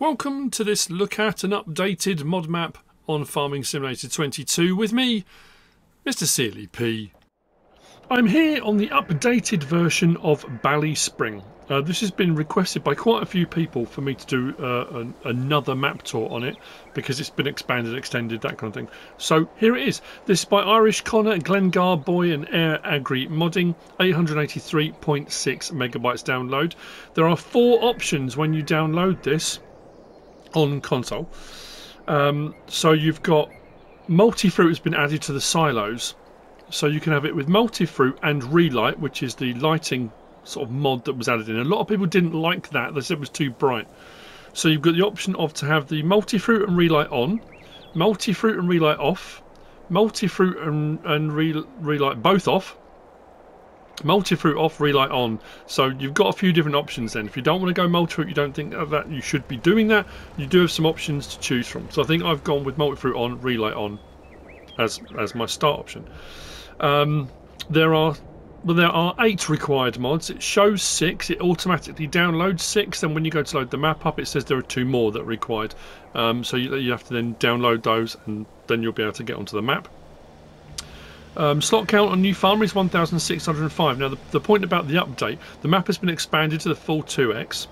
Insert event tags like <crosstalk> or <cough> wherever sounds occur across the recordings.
Welcome to this look at an updated mod map on Farming Simulator 22 with me, Mr. Sealy P. I'm here on the updated version of Ballyspring. Uh, this has been requested by quite a few people for me to do uh, an, another map tour on it because it's been expanded, extended, that kind of thing. So here it is. This is by Irish Conor, Glenn Boy and Eire Agri Modding, 883.6 megabytes download. There are four options when you download this on console. Um, so you've got multi-fruit has been added to the silos. So you can have it with multi-fruit and relight which is the lighting sort of mod that was added in. A lot of people didn't like that. They said it was too bright. So you've got the option of to have the multi-fruit and relight on multi-fruit and relight off multi-fruit and, and relight both off multi-fruit off relight on so you've got a few different options then if you don't want to go multi-fruit you don't think that you should be doing that you do have some options to choose from so I think I've gone with multi-fruit on relight on as as my start option um, there are well, there are eight required mods. It shows six. It automatically downloads six. And when you go to load the map up, it says there are two more that are required. Um, so you, you have to then download those, and then you'll be able to get onto the map. Um, slot count on new farmer is 1,605. Now, the, the point about the update, the map has been expanded to the full 2x.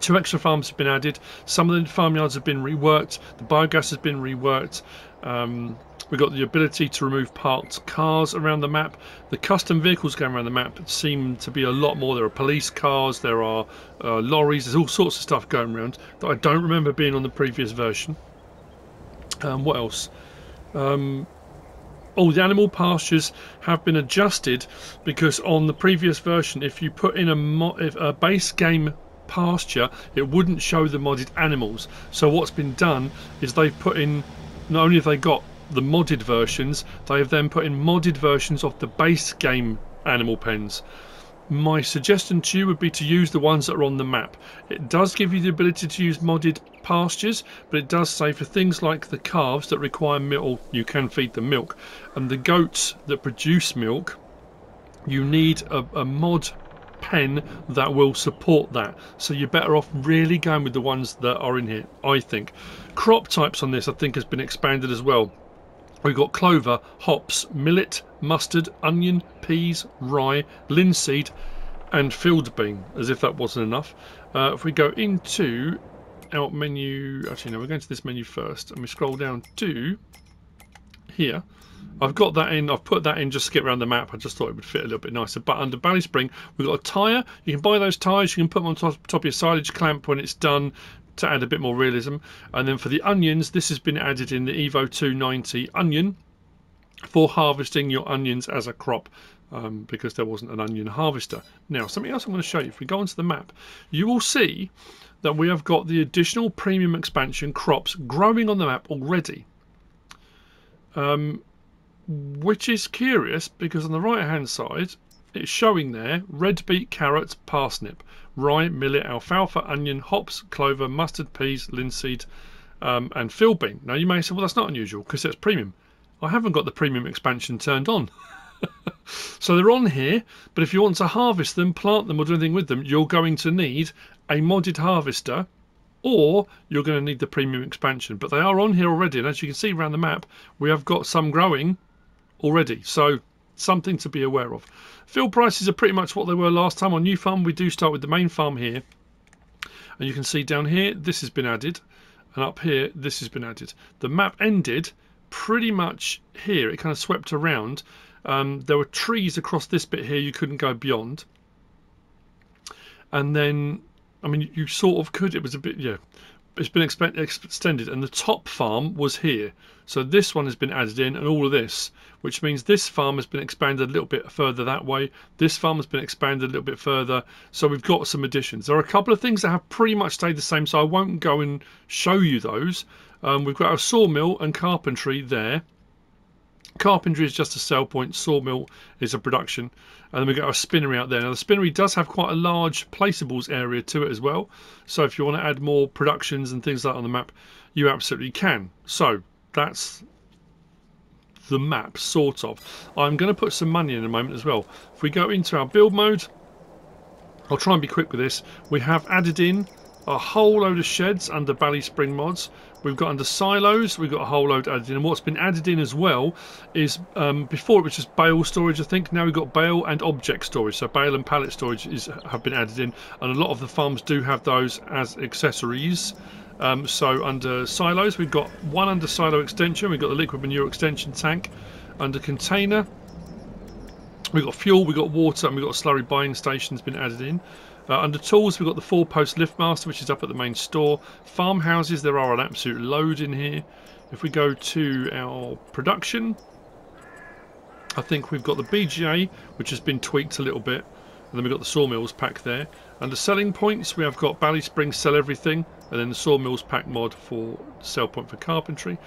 Two extra farms have been added. Some of the farmyards have been reworked. The biogas has been reworked. Um, we've got the ability to remove parked cars around the map. The custom vehicles going around the map seem to be a lot more. There are police cars, there are uh, lorries, there's all sorts of stuff going around that I don't remember being on the previous version. Um, what else? Um, Oh, the animal pastures have been adjusted because on the previous version, if you put in a, a base game pasture, it wouldn't show the modded animals. So what's been done is they've put in, not only have they got the modded versions, they have then put in modded versions of the base game animal pens my suggestion to you would be to use the ones that are on the map. It does give you the ability to use modded pastures, but it does say for things like the calves that require milk, you can feed them milk, and the goats that produce milk, you need a, a mod pen that will support that. So you're better off really going with the ones that are in here, I think. Crop types on this, I think, has been expanded as well. We've got clover, hops, millet, mustard, onion, peas, rye, linseed, and field bean, as if that wasn't enough. Uh, if we go into our menu, actually no, we're going to this menu first, and we scroll down to here. I've got that in, I've put that in just to get around the map. I just thought it would fit a little bit nicer. But under Ballyspring, we've got a tyre. You can buy those tyres, you can put them on top, top of your silage clamp when it's done to add a bit more realism. And then for the onions, this has been added in the Evo 290 onion for harvesting your onions as a crop. Um, because there wasn't an onion harvester. Now, something else I'm going to show you. If we go onto the map, you will see that we have got the additional premium expansion crops growing on the map already. Um, which is curious because on the right hand side it's showing there red beet, carrot, parsnip, rye, millet, alfalfa, onion, hops, clover, mustard, peas, linseed, um, and field bean. Now you may say, well, that's not unusual because it's premium. I haven't got the premium expansion turned on. <laughs> so they're on here, but if you want to harvest them, plant them, or do anything with them, you're going to need a modded harvester or you're going to need the premium expansion. But they are on here already, and as you can see around the map, we have got some growing already. So something to be aware of. Field prices are pretty much what they were last time. On New Farm, we do start with the main farm here. And you can see down here, this has been added. And up here, this has been added. The map ended pretty much here. It kind of swept around. Um, there were trees across this bit here you couldn't go beyond. And then, I mean, you sort of could. It was a bit, yeah it's been extended and the top farm was here. So this one has been added in and all of this which means this farm has been expanded a little bit further that way. This farm has been expanded a little bit further. So we've got some additions. There are a couple of things that have pretty much stayed the same so I won't go and show you those. Um, we've got our sawmill and carpentry there Carpentry is just a sell point, sawmill is a production, and then we've got our spinnery out there. Now the spinnery does have quite a large placeables area to it as well, so if you want to add more productions and things like that on the map, you absolutely can. So that's the map, sort of. I'm going to put some money in a moment as well. If we go into our build mode, I'll try and be quick with this. We have added in a whole load of sheds under Ballyspring mods. We've got under silos, we've got a whole load added in. And what's been added in as well is um, before it was just bale storage, I think. Now we've got bale and object storage. So bale and pallet storage is, have been added in, and a lot of the farms do have those as accessories. Um, so under silos, we've got one under silo extension. We've got the liquid manure extension tank. Under container, we've got fuel, we've got water, and we've got a slurry buying station has been added in. Uh, under tools, we've got the four-post liftmaster, which is up at the main store. Farmhouses, there are an absolute load in here. If we go to our production, I think we've got the BGA, which has been tweaked a little bit. And then we've got the sawmills pack there. Under selling points, we have got Ballyspring Sell Everything, and then the sawmills pack mod for sell point for carpentry.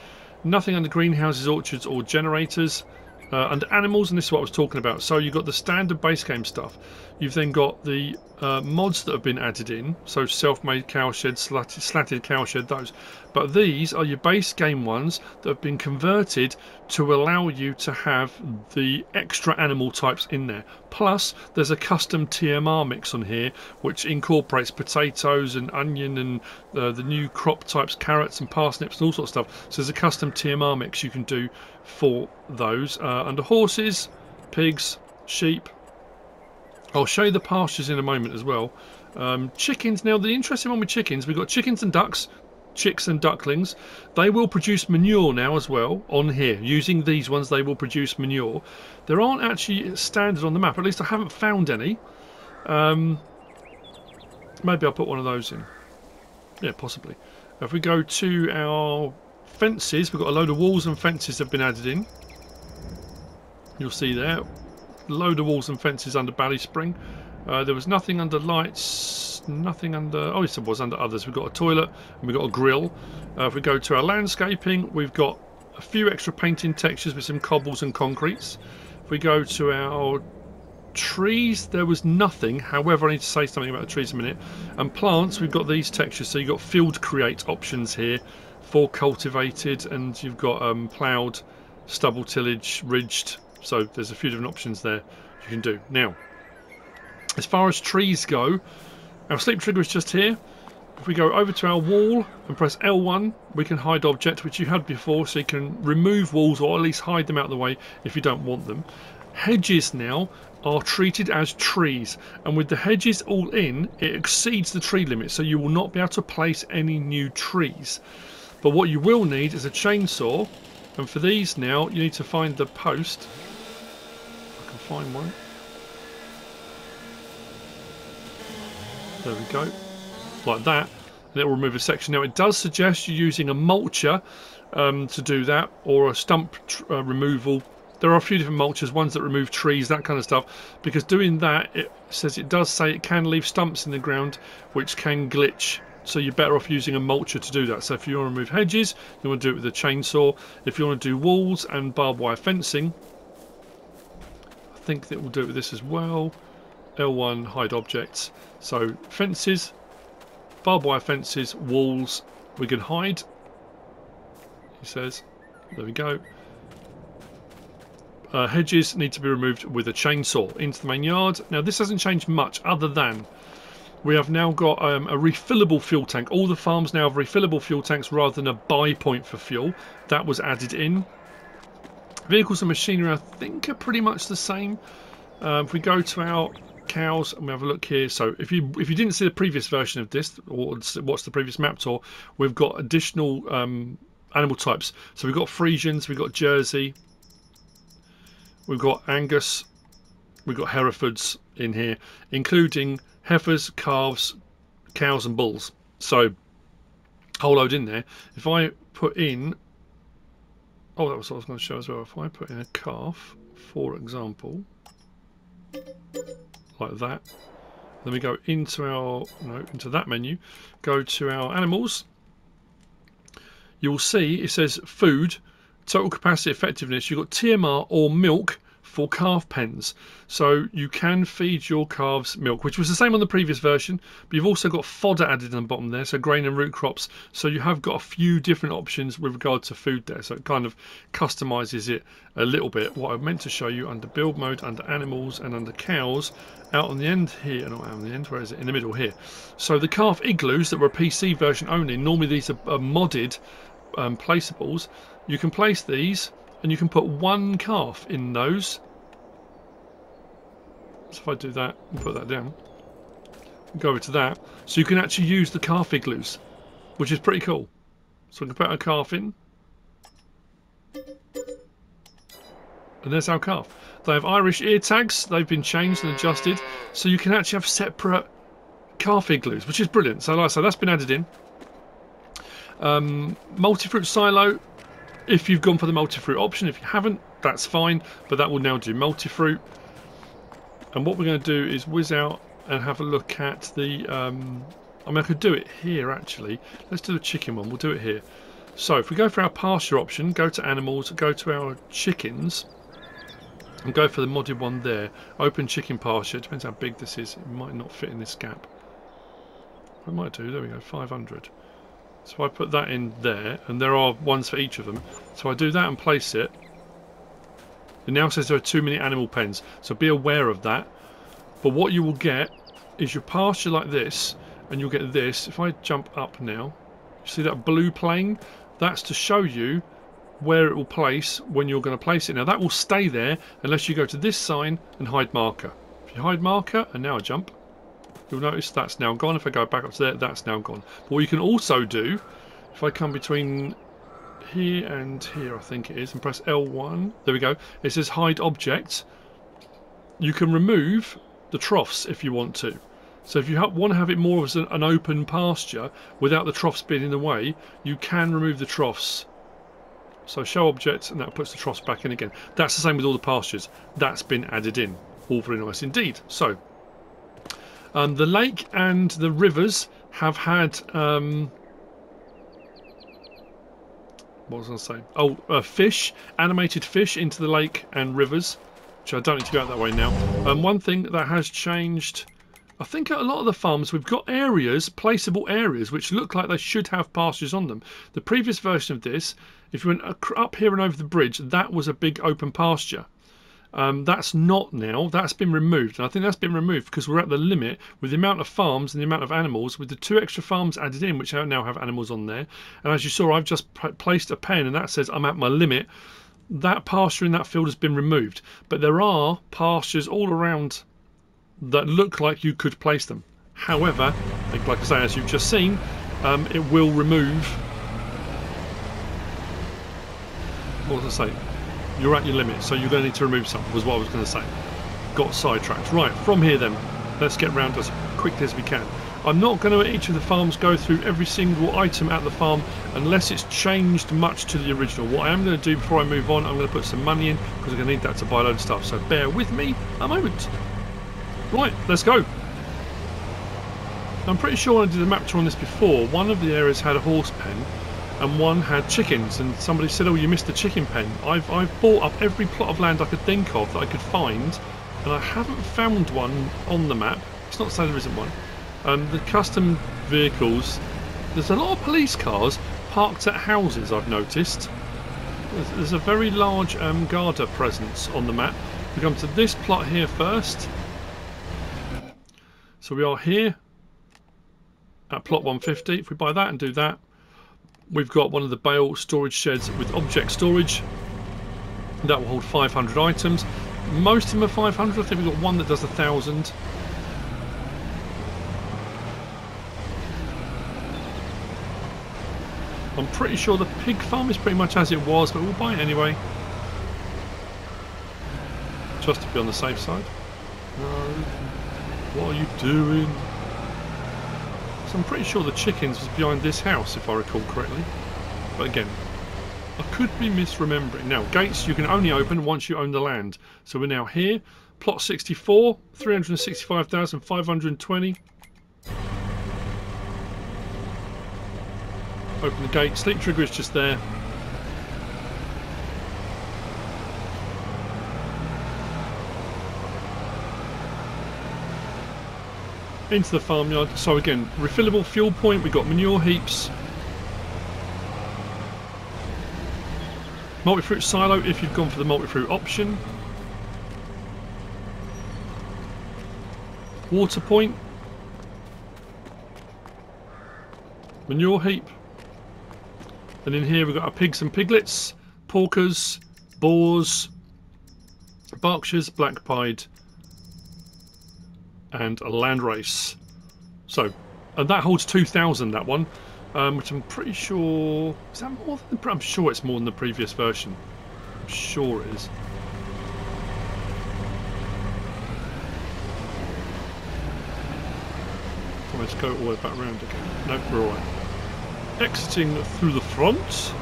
Nothing under greenhouses, orchards, or generators. Uh, under animals, and this is what I was talking about. So you've got the standard base game stuff. You've then got the uh, mods that have been added in, so self-made cowshed, slatted, slatted cowshed, those. But these are your base game ones that have been converted to allow you to have the extra animal types in there. Plus, there's a custom TMR mix on here, which incorporates potatoes and onion and uh, the new crop types, carrots and parsnips and all sorts of stuff. So there's a custom TMR mix you can do for those. Uh, under horses, pigs, sheep, I'll show you the pastures in a moment as well. Um, chickens, now the interesting one with chickens, we've got chickens and ducks, chicks and ducklings. They will produce manure now as well on here. Using these ones, they will produce manure. There aren't actually standard on the map, at least I haven't found any. Um, maybe I'll put one of those in. Yeah, possibly. If we go to our fences, we've got a load of walls and fences have been added in. You'll see there load of walls and fences under Ballyspring. Uh, there was nothing under lights, nothing under. Oh, yes, there was under others. We've got a toilet and we've got a grill. Uh, if we go to our landscaping, we've got a few extra painting textures with some cobbles and concretes. If we go to our trees, there was nothing. However, I need to say something about the trees in a minute. And plants, we've got these textures. So you've got field create options here for cultivated, and you've got um, ploughed, stubble tillage, ridged, so there's a few different options there you can do. Now, as far as trees go, our sleep trigger is just here. If we go over to our wall and press L1, we can hide object, which you had before, so you can remove walls or at least hide them out of the way if you don't want them. Hedges now are treated as trees, and with the hedges all in, it exceeds the tree limit, so you will not be able to place any new trees. But what you will need is a chainsaw, and for these now, you need to find the post I can find one. There we go. Like that. And it will remove a section. Now it does suggest you using a mulcher um, to do that or a stump uh, removal. There are a few different mulchers, ones that remove trees, that kind of stuff. Because doing that, it says it does say it can leave stumps in the ground, which can glitch so you're better off using a mulcher to do that. So if you want to remove hedges, you want to do it with a chainsaw. If you want to do walls and barbed wire fencing, I think that we'll do it with this as well. L1 hide objects. So fences, barbed wire fences, walls, we can hide. He says, there we go. Uh, hedges need to be removed with a chainsaw into the main yard. Now this hasn't changed much other than we have now got um, a refillable fuel tank. All the farms now have refillable fuel tanks rather than a buy point for fuel. That was added in. Vehicles and machinery, I think, are pretty much the same. Um, if we go to our cows and we have a look here, so if you if you didn't see the previous version of this or watch the previous map tour, we've got additional um, animal types. So we've got Friesians, we've got Jersey, we've got Angus, we've got Herefords in here, including heifers, calves, cows, and bulls. So whole load in there. If I put in Oh, that was what I was going to show as well. If I put in a calf, for example, like that, then we go into our, no, into that menu, go to our animals, you'll see it says food, total capacity effectiveness, you've got TMR or milk for calf pens. So you can feed your calves milk, which was the same on the previous version, but you've also got fodder added in the bottom there, so grain and root crops. So you have got a few different options with regard to food there. So it kind of customizes it a little bit. What I meant to show you under build mode, under animals, and under cows, out on the end here, not out on the end, where is it? In the middle here. So the calf igloos that were a PC version only, normally these are, are modded um, placeables. You can place these and you can put one calf in those so if I do that and put that down, go over to that. So you can actually use the calf igloos, which is pretty cool. So we can put our calf in. And there's our calf. They have Irish ear tags. They've been changed and adjusted. So you can actually have separate calf igloos, which is brilliant. So like I said, that's been added in. Um, multi-fruit silo. If you've gone for the multi-fruit option, if you haven't, that's fine. But that will now do multi-fruit. And what we're going to do is whiz out and have a look at the... Um, I mean, I could do it here, actually. Let's do the chicken one. We'll do it here. So, if we go for our pasture option, go to animals, go to our chickens, and go for the modded one there. Open chicken pasture. Depends how big this is. It might not fit in this gap. It might do. There we go. 500. So I put that in there, and there are ones for each of them. So I do that and place it. It now says there are too many animal pens, so be aware of that. But what you will get is your pasture like this, and you'll get this. If I jump up now, see that blue plane? That's to show you where it will place when you're going to place it. Now that will stay there unless you go to this sign and hide marker. If you hide marker and now I jump, you'll notice that's now gone. If I go back up to there, that's now gone. But what you can also do, if I come between here and here, I think it is, and press L1. There we go. It says hide object. You can remove the troughs if you want to. So if you want to have it more as an, open pasture without the troughs being in the way, you can remove the troughs. So show object, and that puts the troughs back in again. That's the same with all the pastures. That's been added in. All very nice indeed. So um, the lake and the rivers have had um, what was I say? Oh, uh, fish, animated fish into the lake and rivers, which I don't need to go out that way now. Um, one thing that has changed, I think at a lot of the farms we've got areas, placeable areas, which look like they should have pastures on them. The previous version of this, if you went up here and over the bridge, that was a big open pasture. Um, that's not now. That's been removed. And I think that's been removed because we're at the limit with the amount of farms and the amount of animals, with the two extra farms added in, which now have animals on there. And as you saw, I've just placed a pen and that says I'm at my limit. That pasture in that field has been removed. But there are pastures all around that look like you could place them. However, like I say, as you've just seen, um, it will remove. What was I say? You're at your limit, so you're going to need to remove something, was what I was going to say. Got sidetracked. Right, from here then, let's get round as quickly as we can. I'm not going to at each of the farms go through every single item at the farm unless it's changed much to the original. What I am going to do before I move on, I'm going to put some money in because I'm going to need that to buy a load of stuff. So bear with me a moment. Right, let's go. I'm pretty sure I did a map tour on this before, one of the areas had a horse pen and one had chickens and somebody said oh you missed the chicken pen. I've, I've bought up every plot of land I could think of that I could find and I haven't found one on the map. It's not to say there isn't one. Um, the custom vehicles there's a lot of police cars parked at houses I've noticed. There's, there's a very large um, Garda presence on the map. We come to this plot here first. So we are here at plot 150 if we buy that and do that We've got one of the bale storage sheds with object storage. That will hold 500 items. Most of them are 500. I think we've got one that does a thousand. I'm pretty sure the pig farm is pretty much as it was, but we'll buy it anyway. Just to be on the safe side. No. What are you doing? I'm pretty sure the chickens was behind this house, if I recall correctly. But again, I could be misremembering. Now, gates you can only open once you own the land. So we're now here. Plot 64, 365,520. Open the gate. Sleep trigger is just there. Into the farmyard. So again, refillable fuel point. We've got manure heaps. Multi-fruit silo if you've gone for the multi-fruit option. Water point. Manure heap. And in here we've got our pigs and piglets, porkers, boars, Berkshires, black pied, and a landrace. So, and that holds 2,000, that one, um, which I'm pretty sure... Is that more than. I'm sure it's more than the previous version. I'm sure it is. Let's go all the way back around again. No, we're alright. Exiting through the front.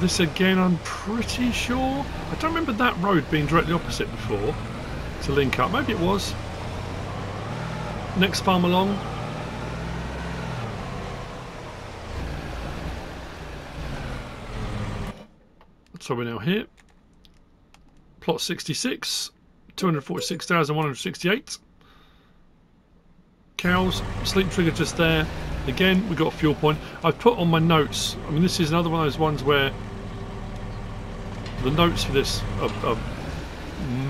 This again, I'm pretty sure. I don't remember that road being directly opposite before to link up. Maybe it was. Next farm along. So we're now here. Plot 66, 246,168. Cows, sleep trigger just there. Again, we've got a fuel point. I've put on my notes, I mean this is another one of those ones where the notes for this are, are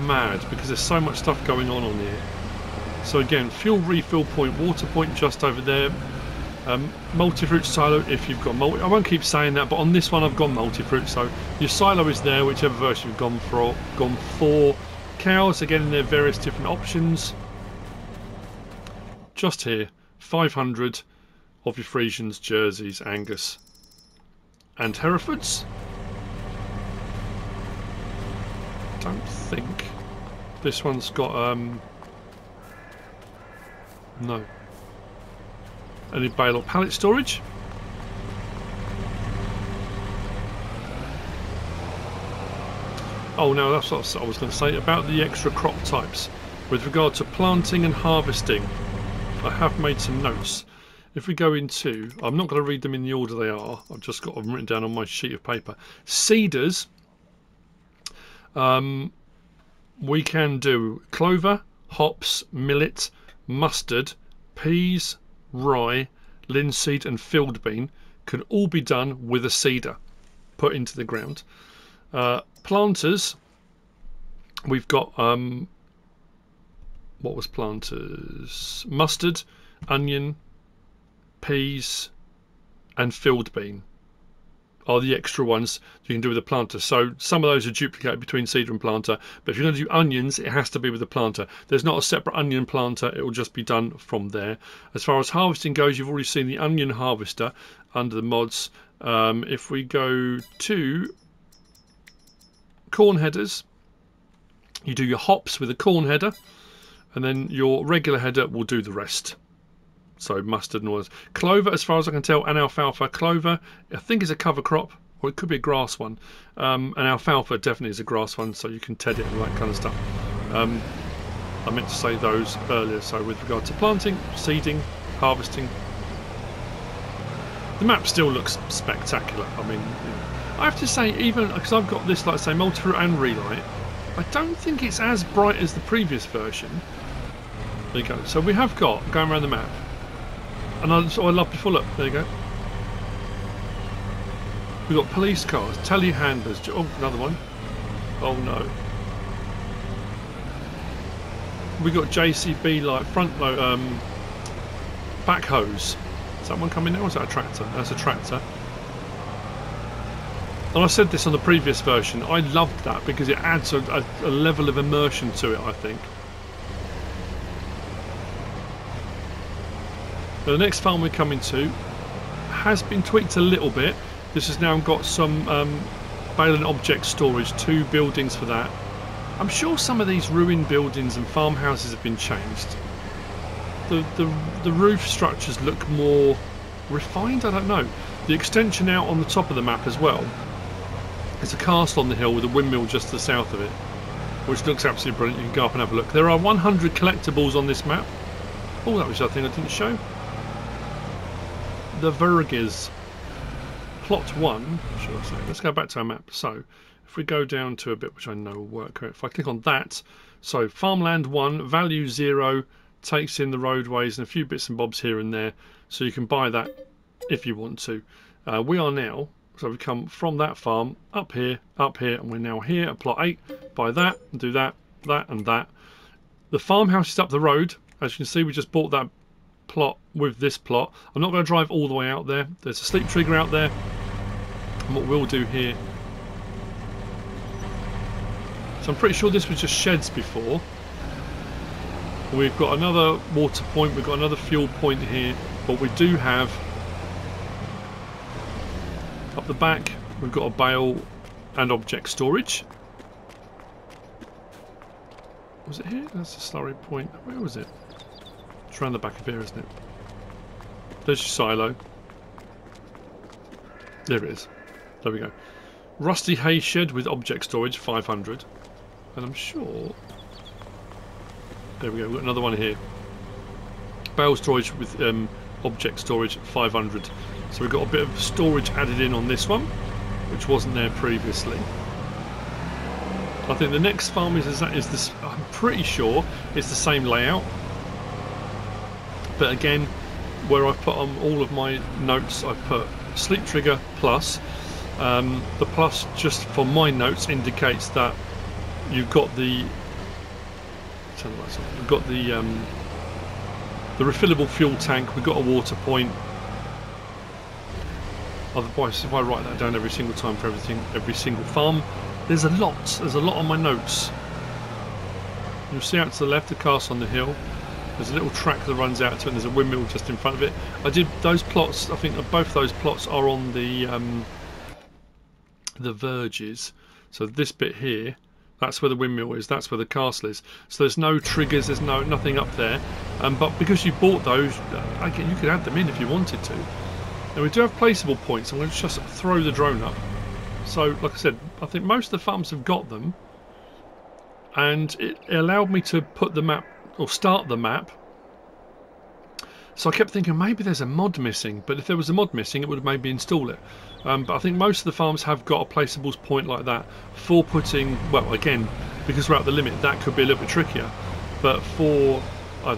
mad because there's so much stuff going on on here. So again, fuel refill point, water point just over there. Um, multi-fruit silo if you've got multi. I won't keep saying that, but on this one I've gone multi-fruit. So your silo is there, whichever version you've gone for. Gone for cows again in their various different options. Just here, 500 of your Friesians, Jerseys, Angus, and Herefords. don't think. This one's got um no. Any bale or pallet storage? Oh no that's what I was going to say about the extra crop types. With regard to planting and harvesting I have made some notes if we go into I'm not going to read them in the order they are I've just got them written down on my sheet of paper Seeders. um, we can do clover, hops, millet, mustard, peas, rye, linseed and field bean can all be done with a seeder put into the ground. Uh, planters, we've got um, what was planters? Mustard, onion, peas, and field bean are the extra ones you can do with a planter. So some of those are duplicated between seeder and planter, but if you're going to do onions, it has to be with a planter. There's not a separate onion planter, it will just be done from there. As far as harvesting goes, you've already seen the onion harvester under the mods. Um, if we go to corn headers, you do your hops with a corn header, and then your regular header will do the rest so mustard and all this. Clover, as far as I can tell, and alfalfa. Clover, I think is a cover crop, or it could be a grass one. Um, and alfalfa definitely is a grass one, so you can ted it and that kind of stuff. Um, I meant to say those earlier. So with regard to planting, seeding, harvesting, the map still looks spectacular. I mean, I have to say, even because I've got this, like say, multi and relight, I don't think it's as bright as the previous version. There you go. So we have got going around the map and I, so I love to full up. There you go. We've got police cars, telehandlers. Oh, another one. Oh no. We got JCB like front load um, backhoes. Is that one coming now? Or is that a tractor? That's a tractor. And I said this on the previous version. I loved that because it adds a, a, a level of immersion to it. I think. The next farm we're coming to has been tweaked a little bit. This has now got some um, bale and object storage, two buildings for that. I'm sure some of these ruined buildings and farmhouses have been changed. The, the, the roof structures look more refined, I don't know. The extension out on the top of the map as well is a castle on the hill with a windmill just to the south of it, which looks absolutely brilliant. You can go up and have a look. There are 100 collectibles on this map. Oh, that was the other thing I didn't show the Verges. Plot 1, should I say. Let's go back to our map. So, if we go down to a bit which I know will work, if I click on that, so farmland one, value zero, takes in the roadways and a few bits and bobs here and there, so you can buy that if you want to. Uh, we are now, so we come from that farm up here, up here, and we're now here at plot 8, buy that, do that, that and that. The farmhouse is up the road, as you can see we just bought that plot with this plot. I'm not going to drive all the way out there, there's a sleep trigger out there, and what we'll do here so I'm pretty sure this was just sheds before. We've got another water point, we've got another fuel point here, but we do have up the back we've got a bale and object storage. Was it here? That's the slurry point. Where was it? It's around the back of here, isn't it? There's your silo. There it is. There we go. Rusty hay shed with object storage, 500. And I'm sure... There we go, we've got another one here. Bale storage with um, object storage 500. So we've got a bit of storage added in on this one, which wasn't there previously. I think the next farm is, is this. I'm pretty sure it's the same layout, but again, where I put on all of my notes, I put sleep trigger plus. Um, the plus, just for my notes, indicates that you've got the we've got the um, the refillable fuel tank. We've got a water point. Otherwise, if I write that down every single time for everything, every single farm, there's a lot. There's a lot on my notes. You'll see out to the left the castle on the hill. There's a little track that runs out to it, and there's a windmill just in front of it. I did those plots. I think both those plots are on the um, the verges. So this bit here that's where the windmill is. That's where the castle is. So there's no triggers. There's no nothing up there. Um, but because you bought those, uh, you could add them in if you wanted to. Now we do have placeable points. I'm going to just throw the drone up. So, like I said, I think most of the farms have got them, and it allowed me to put the map or start the map. So I kept thinking maybe there's a mod missing, but if there was a mod missing, it would have maybe install it. Um, but I think most of the farms have got a placeables point like that for putting, well, again, because we're at the limit, that could be a little bit trickier. But for, know,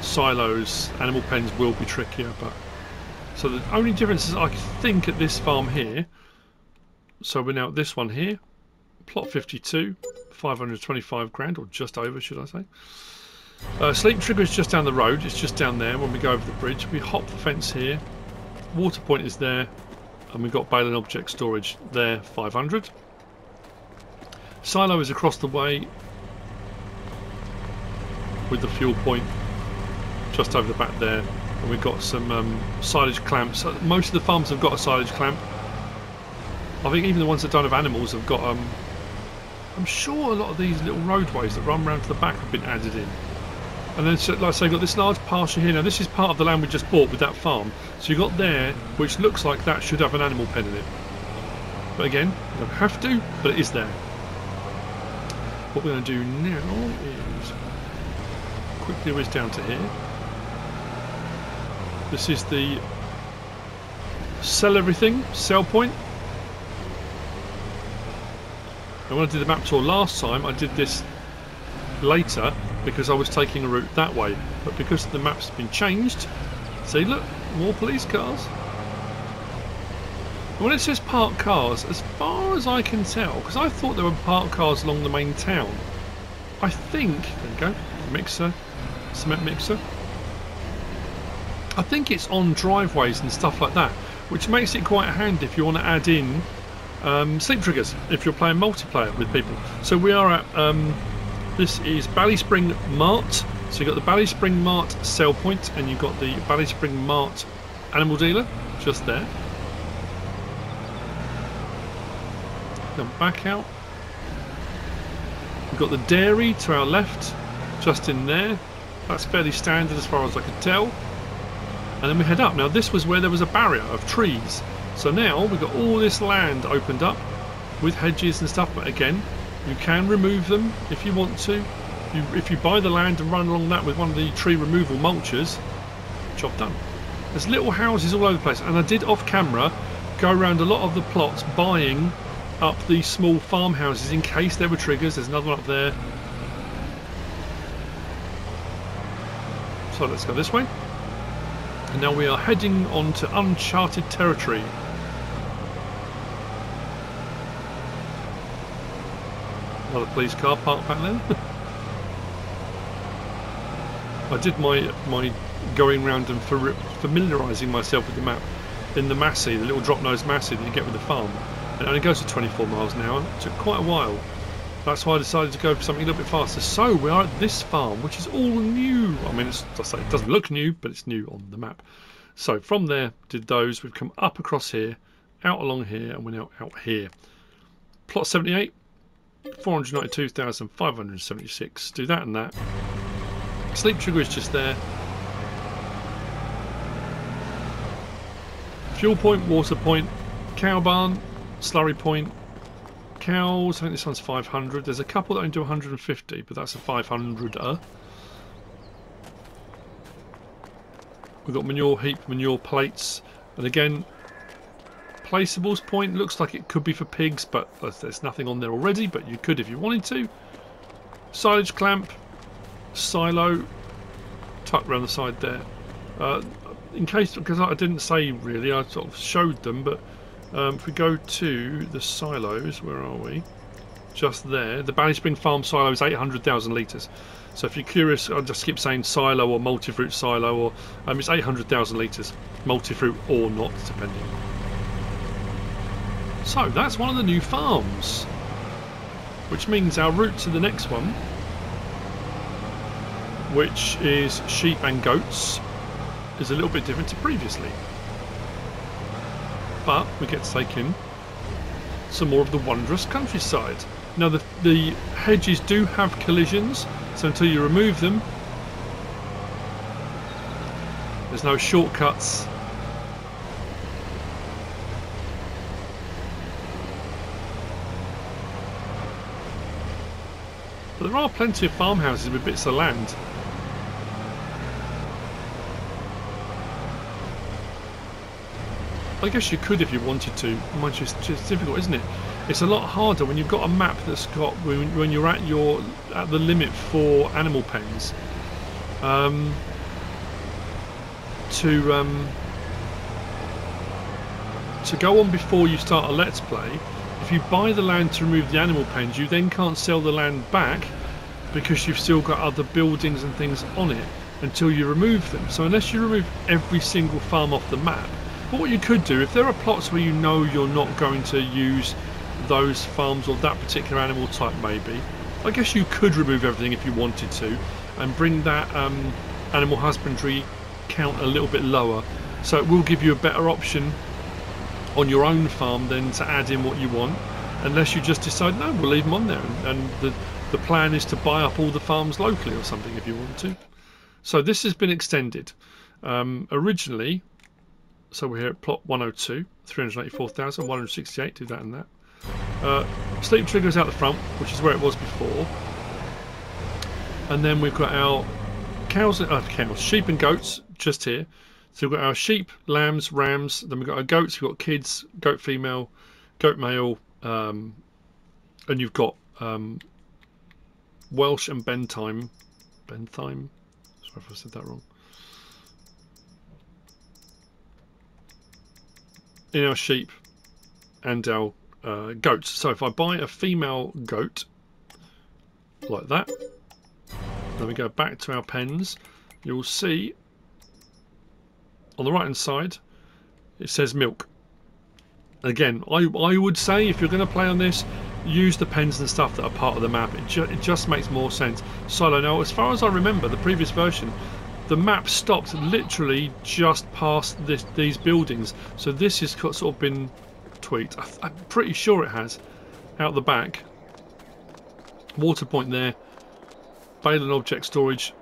silos, animal pens will be trickier. But So the only difference is I think at this farm here, so we're now at this one here, plot 52, 525 grand, or just over, should I say. Uh, sleep trigger is just down the road, it's just down there. When we go over the bridge. We hop the fence here, water point is there, and we've got Bale object storage there 500 silo is across the way with the fuel point just over the back there. And we've got some um, silage clamps. Most of the farms have got a silage clamp. I think even the ones that don't have animals have got um, I'm sure a lot of these little roadways that run around to the back have been added in and then, like I say, you've got this large pasture here. Now, this is part of the land we just bought with that farm. So you've got there, which looks like that should have an animal pen in it. But again, you don't have to, but it is there. What we're going to do now is quickly whiz down to here. This is the sell everything, sell point. And when I did the map tour last time, I did this later because I was taking a route that way. But because the map's been changed, see, look, more police cars. When it says parked cars, as far as I can tell, because I thought there were parked cars along the main town, I think, there we go, mixer, cement mixer. I think it's on driveways and stuff like that, which makes it quite handy if you want to add in um, sleep triggers if you're playing multiplayer with people. So we are at um, this is Ballyspring Mart. So you've got the Ballyspring Mart sell point and you've got the Ballyspring Mart animal dealer just there. Then back out. We've got the dairy to our left, just in there. That's fairly standard as far as I could tell. And then we head up. Now this was where there was a barrier of trees. So now we've got all this land opened up with hedges and stuff, but again, you can remove them if you want to. You, if you buy the land and run along that with one of the tree removal mulchers, job done. There's little houses all over the place, and I did off camera go around a lot of the plots buying up these small farmhouses in case there were triggers. There's another one up there. So let's go this way. And now we are heading on to uncharted territory. Another police car parked back there. <laughs> I did my my going round and familiarising myself with the map in the Massey, the little drop nose Massey that you get with the farm. And it only goes to 24 miles an hour. It took quite a while. That's why I decided to go for something a little bit faster. So we are at this farm, which is all new. I mean, it's, I say it doesn't look new, but it's new on the map. So from there, did those. We've come up across here, out along here, and we're now out here. Plot 78, 492,576. Do that and that. Sleep trigger is just there. Fuel point, water point, cow barn, slurry point, cows. I think this one's 500. There's a couple that only do 150, but that's a 500er. We've got manure heap, manure plates, and again, placeables point looks like it could be for pigs, but there's nothing on there already, but you could if you wanted to. Silage clamp, silo, tucked around the side there. Uh, in case, because I didn't say really, I sort of showed them, but um, if we go to the silos, where are we? Just there. The Ballyspring Farm silo is 800,000 litres. So if you're curious, I'll just keep saying silo or multi-fruit silo, or um, it's 800,000 litres, multi-fruit or not, depending. So that's one of the new farms, which means our route to the next one, which is sheep and goats, is a little bit different to previously. But we get to take in some more of the wondrous countryside. Now the, the hedges do have collisions, so until you remove them, there's no shortcuts. But there are plenty of farmhouses with bits of land I guess you could if you wanted to. You, it's just difficult, isn't it? It's a lot harder when you've got a map that's got when, when you're at your at the limit for animal pens. Um, to um, to go on before you start a let's play. If you buy the land to remove the animal pens, you then can't sell the land back because you've still got other buildings and things on it until you remove them. So unless you remove every single farm off the map, but what you could do, if there are plots where you know you're not going to use those farms or that particular animal type maybe, I guess you could remove everything if you wanted to and bring that um, animal husbandry count a little bit lower. So it will give you a better option on your own farm than to add in what you want unless you just decide no we'll leave them on there and, and the the plan is to buy up all the farms locally or something if you want to so this has been extended um, originally so we're here at plot 102, 384,168, do that and that. Uh, sleep triggers out the front, which is where it was before. And then we've got our cows, uh, cows, sheep and goats just here. So we've got our sheep, lambs, rams, then we've got our goats, we've got kids, goat female, goat male, um, and you've got um, Welsh and Bentheim. Bentheim? Sorry if I said that wrong. in our sheep and our uh, goats. So if I buy a female goat like that, then we go back to our pens, you'll see on the right hand side it says milk. Again, I, I would say if you're going to play on this, use the pens and stuff that are part of the map. It, ju it just makes more sense. Silo, now as far as I remember, the previous version, the map stopped literally just past this, these buildings. So this has sort of been tweaked. I, am pretty sure it has. Out the back. Water point there. Bale object storage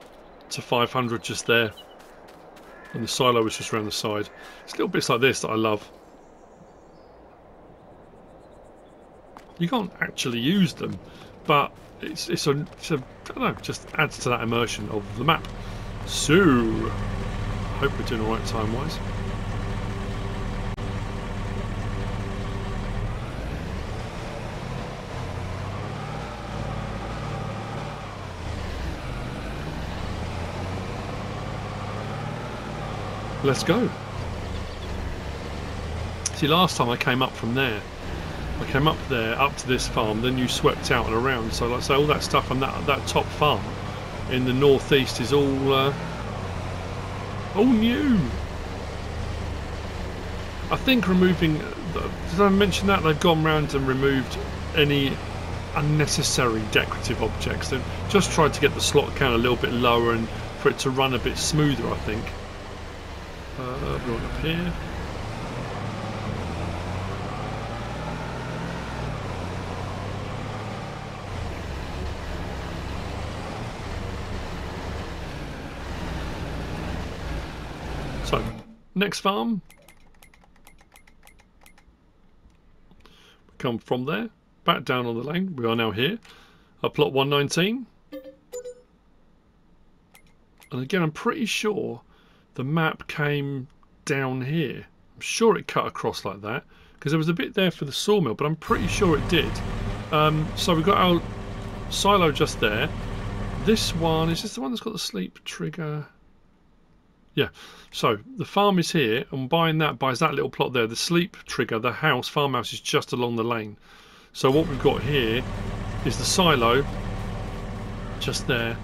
to 500 just there. And the silo is just around the side. It's little bits like this that I love. You can't actually use them, but it's it's a, it's a I don't know, just adds to that immersion of the map. So, hope we're doing alright time wise. Let's go. See, last time I came up from there, I came up there, up to this farm, then you swept out and around. So, like say, all that stuff on that that top farm in the northeast is all uh, all new. I think removing. Did I mention that they've gone round and removed any unnecessary decorative objects? They've just tried to get the slot count a little bit lower and for it to run a bit smoother. I think. We up here. So, next farm. We come from there, back down on the lane. We are now here at plot 119. And again, I'm pretty sure the map came down here. I'm sure it cut across like that because there was a bit there for the sawmill, but I'm pretty sure it did. Um, so we've got our silo just there. This one, is this the one that's got the sleep trigger? Yeah. So the farm is here, and buying that buys that little plot there. The sleep trigger, the house, farmhouse is just along the lane. So what we've got here is the silo, just there.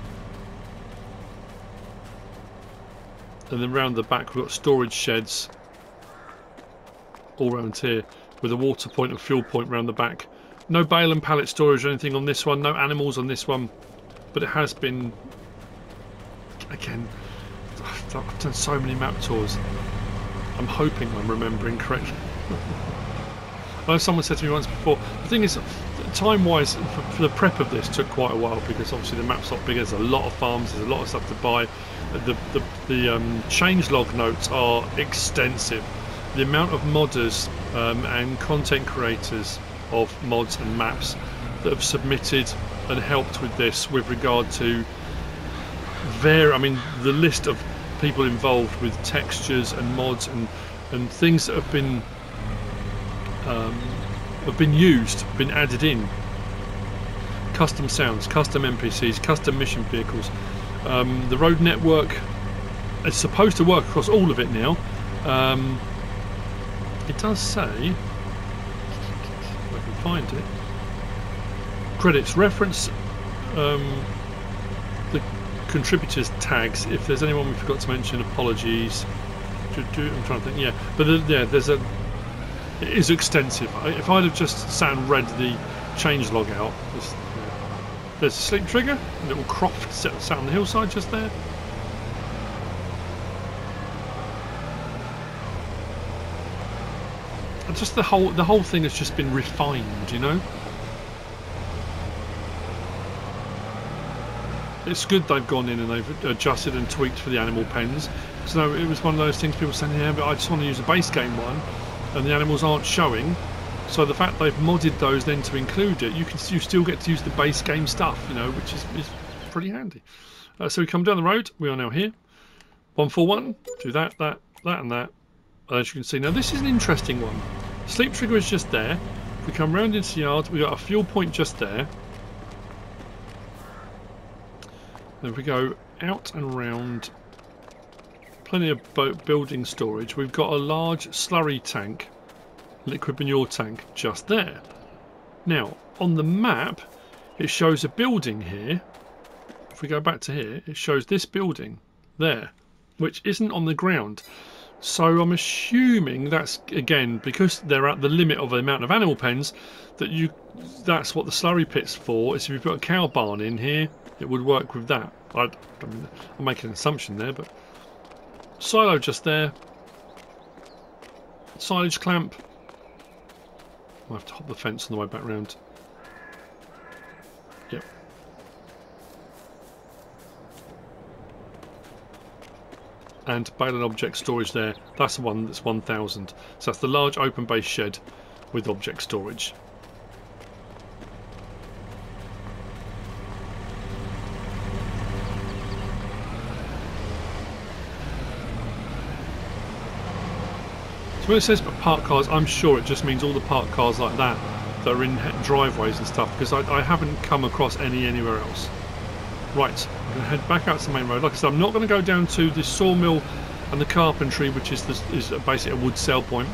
And then round the back we've got storage sheds all around here with a water point and fuel point round the back. No bale and pallet storage or anything on this one, no animals on this one, but it has been, again, I've done so many map tours. I'm hoping I'm remembering correctly. <laughs> I know someone said to me once before, the thing is, time-wise, for, for, the prep of this took quite a while because obviously the map's not big, there's a lot of farms, there's a lot of stuff to buy. The, the, the um, changelog notes are extensive. The amount of modders um, and content creators of mods and maps that have submitted and helped with this with regard to there, I mean, the list of people involved with textures and mods and and things that have been um, have been used, been added in. Custom sounds, custom NPCs, custom mission vehicles. Um, the road network is supposed to work across all of it now. Um, it does say, if I can find it, credits reference um, the contributors tags. If there's anyone we forgot to mention, apologies. I'm trying to think. Yeah, but yeah, there's a. Is extensive. If I'd have just sat and read the change log out, there's, a sleep trigger, a little croft <laughs> set on the hillside just there. And just the whole the whole thing has just been refined, you know. it's good they've gone in and they've adjusted and tweaked for the animal pens. So it was one of those things people saying, yeah, but I just want to use a base game one, and the animals aren't showing. So the fact they've modded those then to include it, you can you still get to use the base game stuff, you know, which is, is pretty handy. Uh, so we come down the road. We are now here. One four one. Do that, that, that, and that. As you can see, now this is an interesting one. Sleep trigger is just there. If we come round into the yard, we got a fuel point just there. If we go out and around, plenty of boat building storage. We've got a large slurry tank, liquid manure tank, just there. Now, on the map, it shows a building here. If we go back to here, it shows this building there, which isn't on the ground. So I'm assuming that's again because they're at the limit of the amount of animal pens that you that's what the slurry pit's for. Is if you put a cow barn in here, it would work with that. I, I I'm making an assumption there, but silo just there. Silage clamp. I'll have to hop the fence on the way back round. Yep. And bale and object storage there. That's the one that's 1000. So that's the large open base shed with object storage. So when it says parked cars, I'm sure it just means all the parked cars like that that are in driveways and stuff, because I, I haven't come across any anywhere else. Right, I'm going to head back out to the main road. Like I said, I'm not going to go down to the sawmill and the carpentry, which is the, is basically a wood sell point,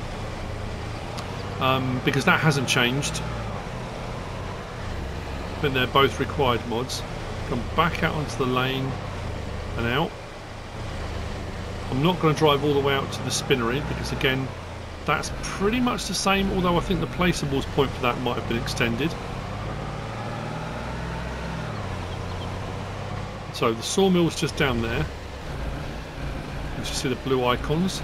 um, because that hasn't changed. But they're both required mods. Come back out onto the lane and out. I'm not going to drive all the way out to the spinnery because again that's pretty much the same although I think the placeables point for that might have been extended. So the sawmill's just down there. You just see the blue icons.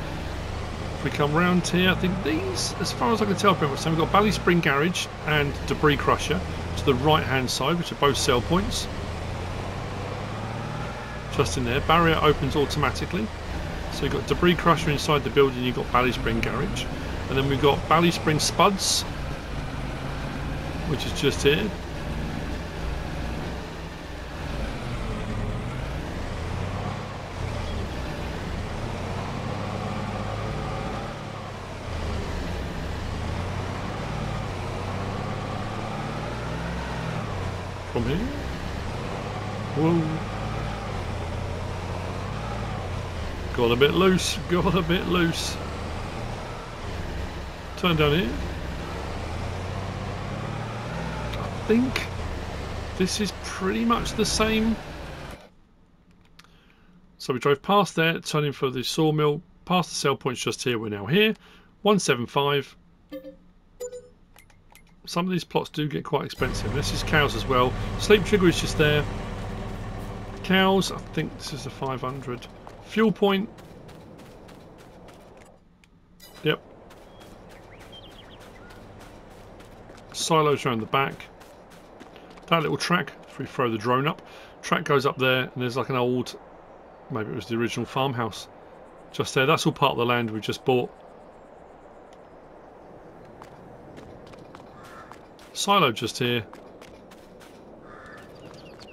If we come round here, I think these, as far as I can tell, pretty much We've got Ballyspring Garage and Debris Crusher to the right hand side, which are both sell points. Just in there. Barrier opens automatically. So you've got Debris Crusher inside the building, you've got Ballyspring Garage. And then we've got Ballyspring Spuds, which is just here. From here. Whoa. Got a bit loose, got a bit loose. Turn down here. I think this is pretty much the same. So we drove past there, turning for the sawmill, past the sale points just here, we're now here. 175. Some of these plots do get quite expensive. This is cows as well. Sleep trigger is just there. Cows, I think this is a 500. Fuel point. Yep. Silos around the back. That little track, if we throw the drone up, track goes up there and there's like an old, maybe it was the original farmhouse just there. That's all part of the land we just bought. Silo just here.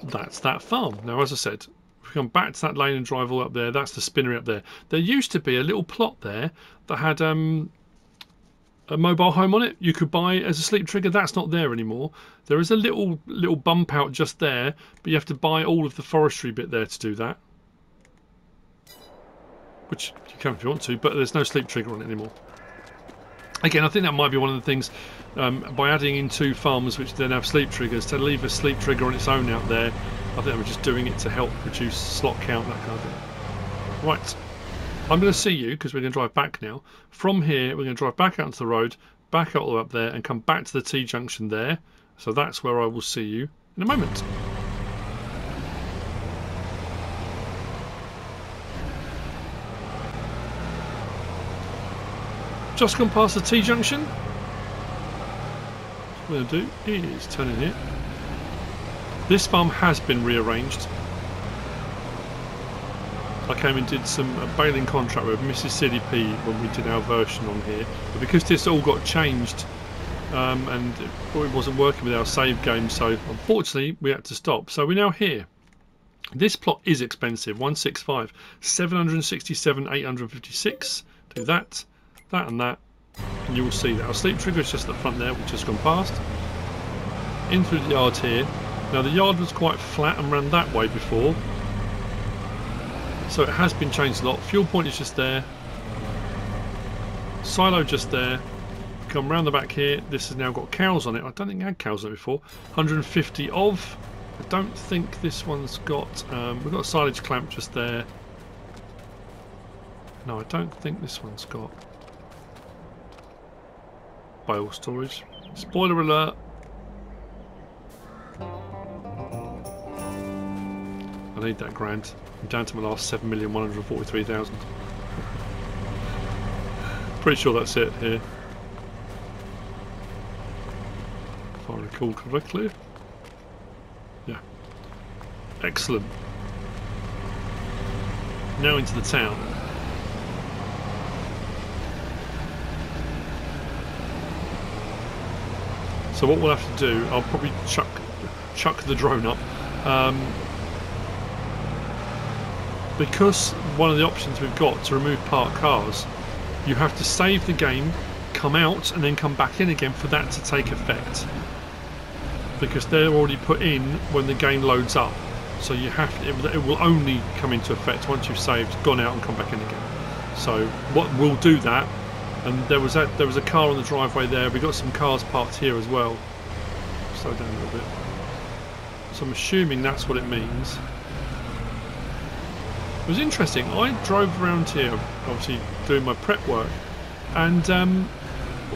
That's that farm. Now, as I said, come back to that lane and drive all up there, that's the spinnery up there. There used to be a little plot there that had um, a mobile home on it. You could buy as a sleep trigger. That's not there anymore. There is a little little bump out just there, but you have to buy all of the forestry bit there to do that. Which you can if you want to, but there's no sleep trigger on it anymore. Again, I think that might be one of the things um, by adding in two farms which then have sleep triggers to leave a sleep trigger on its own out there I think we're just doing it to help reduce slot count, that kind of thing. Right, I'm going to see you, because we're going to drive back now. From here, we're going to drive back out onto the road, back all the way up there, and come back to the T-junction there. So that's where I will see you in a moment. Just gone past the T-junction. What we're going to do is turn in here. This farm has been rearranged. I came and did some baling contract with Mississippi P when we did our version on here. But because this all got changed um, and it wasn't working with our save game, so unfortunately we had to stop. So we're now here. This plot is expensive, 165, 767, 856. Do that, that and that, and you will see that our sleep trigger is just at the front there, which has gone past. In through the yard here, now the yard was quite flat and ran that way before. So it has been changed a lot. Fuel point is just there. Silo just there. Come round the back here. This has now got cows on it. I don't think it had cows on it before. 150 of. I don't think this one's got... Um, we've got a silage clamp just there. No, I don't think this one's got bale storage. Spoiler alert, I need that grant. I'm down to my last 7,143,000. Pretty sure that's it here. If I recall correctly. Yeah. Excellent. Now into the town. So what we'll have to do, I'll probably chuck chuck the drone up. Um, because one of the options we've got to remove parked cars, you have to save the game, come out, and then come back in again for that to take effect. Because they're already put in when the game loads up. So you have to, it, will only come into effect once you've saved, gone out, and come back in again. So what we'll do that. And there was that there was a car on the driveway there. We got some cars parked here as well. Slow down a little bit. So I'm assuming that's what it means. It was interesting. I drove around here, obviously doing my prep work, and um,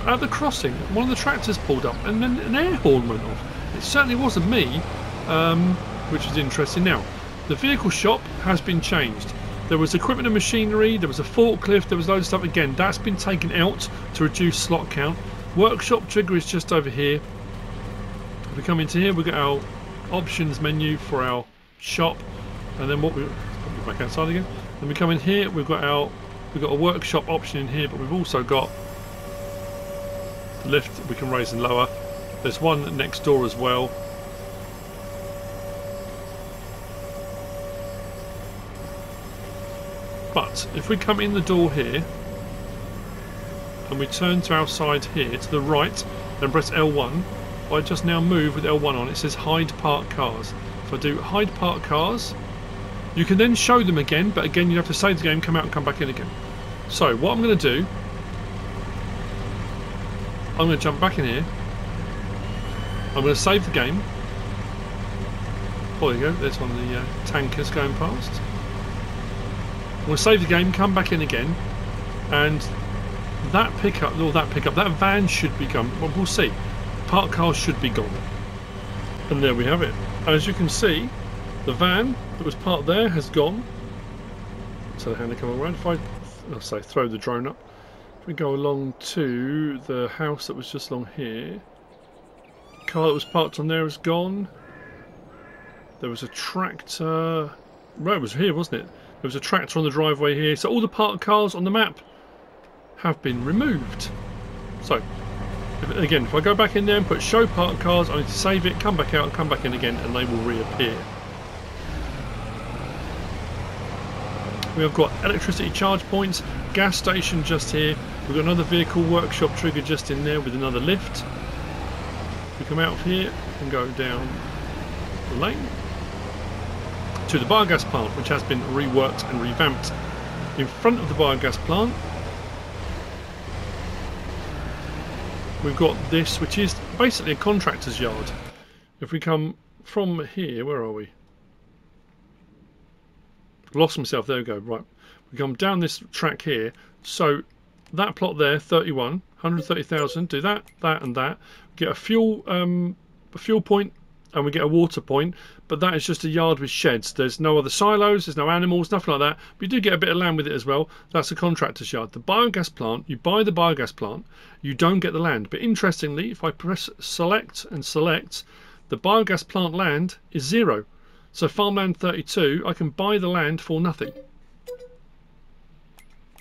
at the crossing, one of the tractors pulled up, and then an air horn went off. It certainly wasn't me, um, which is interesting. Now, the vehicle shop has been changed. There was equipment and machinery, there was a forklift, there was loads of stuff. Again, that's been taken out to reduce slot count. Workshop trigger is just over here. If we come into here, we get our options menu for our shop, and then what we back outside again. Then we come in here, we've got our we've got a workshop option in here, but we've also got the lift we can raise and lower. There's one next door as well. But if we come in the door here and we turn to our side here to the right and press L1, I just now move with L1 on. It says hide park cars. If I do hide park cars, you can then show them again, but again you have to save the game, come out and come back in again. So what I'm going to do, I'm going to jump back in here. I'm going to save the game. Oh, there you go. There's one of the uh, tankers going past. To save the game, come back in again, and that pickup, or that pickup, that van should be gone. Well, we'll see. Park cars should be gone. And there we have it. As you can see, the van that was parked there has gone. So the hand come around. If I, oh, I'll say, throw the drone up. If we go along to the house that was just along here. The car that was parked on there is gone. There was a tractor. Right, it was here, wasn't it? There was a tractor on the driveway here. So all the parked cars on the map have been removed. So, if, again, if I go back in there and put show parked cars, I need to save it, come back out, come back in again, and they will reappear. We have got electricity charge points, gas station just here. We've got another vehicle workshop trigger just in there with another lift. We come out of here and go down the lane to the biogas plant, which has been reworked and revamped. In front of the biogas plant, we've got this, which is basically a contractor's yard. If we come from here, where are we? Lost myself. There we go. Right. We come down this track here. So that plot there, 31, 130,000. Do that, that, and that. Get a fuel, um, a fuel point, and we get a water point. But that is just a yard with sheds. There's no other silos. There's no animals, nothing like that. But you do get a bit of land with it as well. That's a contractor's yard. The biogas plant, you buy the biogas plant, you don't get the land. But interestingly, if I press select and select, the biogas plant land is zero. So farmland 32, I can buy the land for nothing.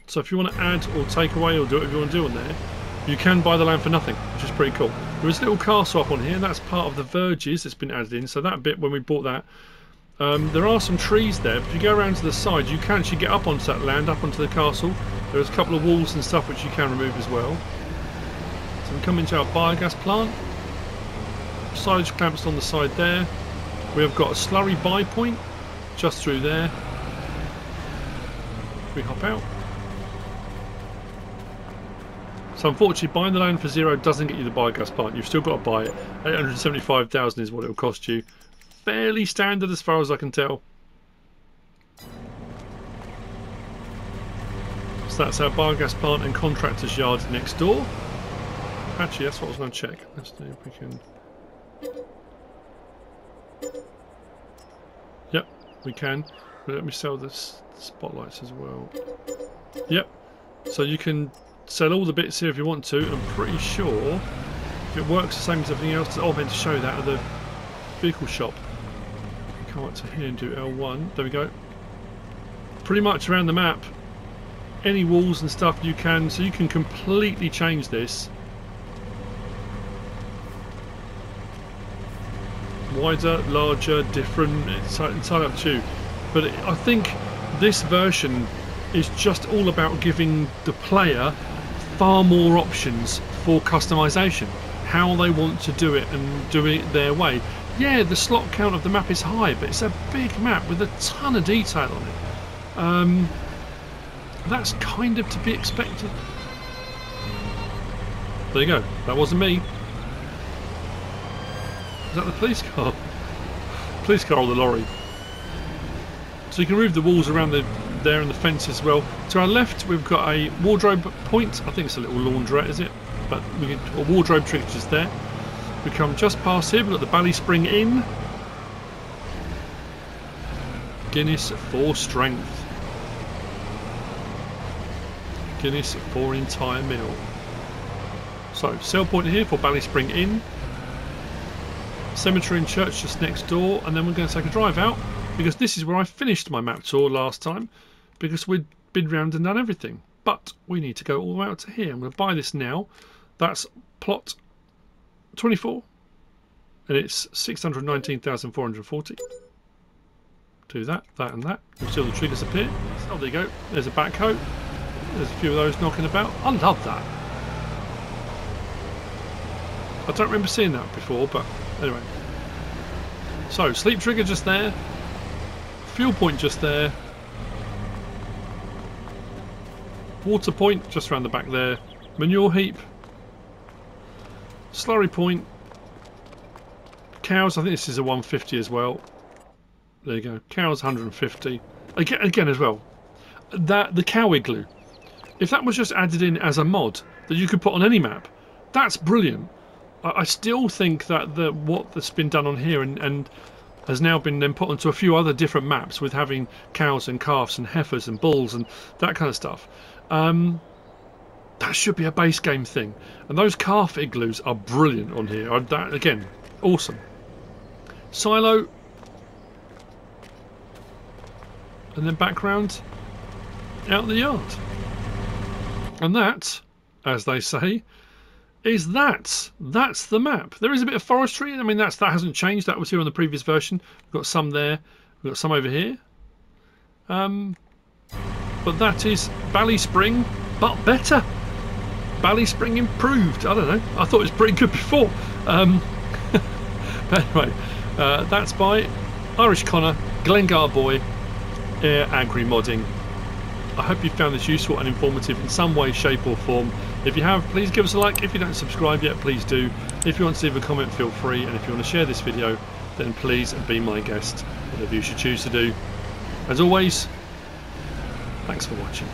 So if you want to add or take away or do whatever you want to do on there, you can buy the land for nothing, which is pretty cool. There is a little castle up on here, and that's part of the verges that's been added in. So that bit, when we bought that, um, there are some trees there. But if you go around to the side, you can actually get up onto that land, up onto the castle. There's a couple of walls and stuff which you can remove as well. So we come into our biogas plant. Silage clamps on the side there. We have got a slurry buy point just through there. We hop out. So unfortunately buying the land for zero doesn't get you the biogas plant. You've still got to buy it. 875,000 is what it will cost you. Fairly standard as far as I can tell. So that's our biogas plant and contractor's yard next door. Actually, that's what I was going to check. Let's see if we can... Yep, we can. But let me sell the spotlights as well. Yep. So you can sell all the bits here if you want to. I'm pretty sure if it works the same as everything else. Oh, I meant to show that at the vehicle shop. Come up to here and do L1. There we go. Pretty much around the map, any walls and stuff you can, so you can completely change this. Wider, larger, different, it's entirely up to you. But I think this version is just all about giving the player far more options for customization how they want to do it and do it their way yeah the slot count of the map is high but it's a big map with a ton of detail on it um, That's kind of to be expected. There you go. That wasn't me. Is that the police car? Police car or the lorry? So you can move the walls around the there and the fence as well. To our left, we've got a wardrobe point. I think it's a little laundrette, is it? But we get a wardrobe trick there. We come just past here. We've got the Ballyspring Inn. Guinness for strength. Guinness for entire meal. So, sell point here for Ballyspring Inn. Cemetery and church just next door, and then we're going to take a drive out because this is where I finished my map tour last time because we'd been round and done everything. But we need to go all the way out to here. I'm going to buy this now. That's plot 24 and it's 619,440. Do that, that and that. You'll see the triggers appear. Oh, there you go. There's a backhoe. There's a few of those knocking about. I love that. I don't remember seeing that before, but anyway. So, sleep trigger just there. Fuel point just there. Water point just around the back there. Manure heap. Slurry point. Cows, I think this is a 150 as well. There you go. Cows 150. Again, again as well. That the cow igloo. If that was just added in as a mod that you could put on any map, that's brilliant. I, I still think that the what that's been done on here and, and has now been then put onto a few other different maps with having cows and calves and heifers and bulls and that kind of stuff. Um, that should be a base game thing. And those calf igloos are brilliant on here. That, again, awesome. Silo. And then background out the yard. And that, as they say, is that. That's the map. There is a bit of forestry. I mean, that's that hasn't changed. That was here on the previous version. We've got some there. We've got some over here. Um, but that is Ballyspring, but better. Ballyspring improved. I don't know. I thought it was pretty good before. Um, <laughs> but anyway, uh, that's by Irish Conor, Glengar Boy, Eire Agri Modding. I hope you found this useful and informative in some way, shape or form. If you have, please give us a like. If you don't subscribe yet, please do. If you want to leave a comment, feel free. And if you want to share this video, then please be my guest, whatever you should choose to do. As always, Thanks for watching.